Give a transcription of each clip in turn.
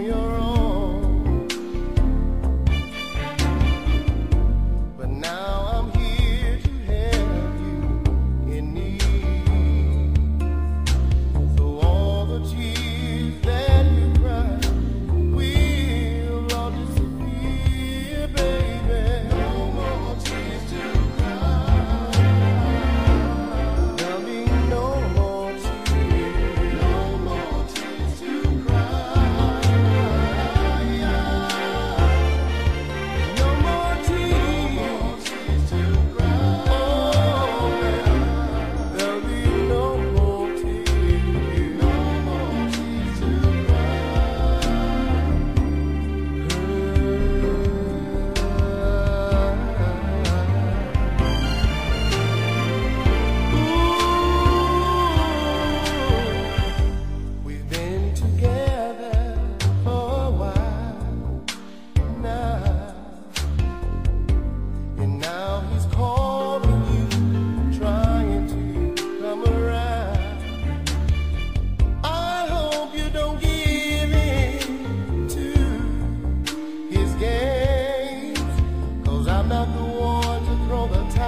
your I'm not the one to throw the towel.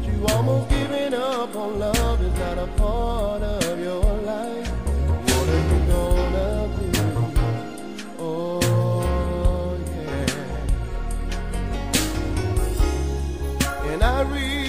that you almost giving up on love is not a part of your life. What are you gonna do? Oh yeah. And I read.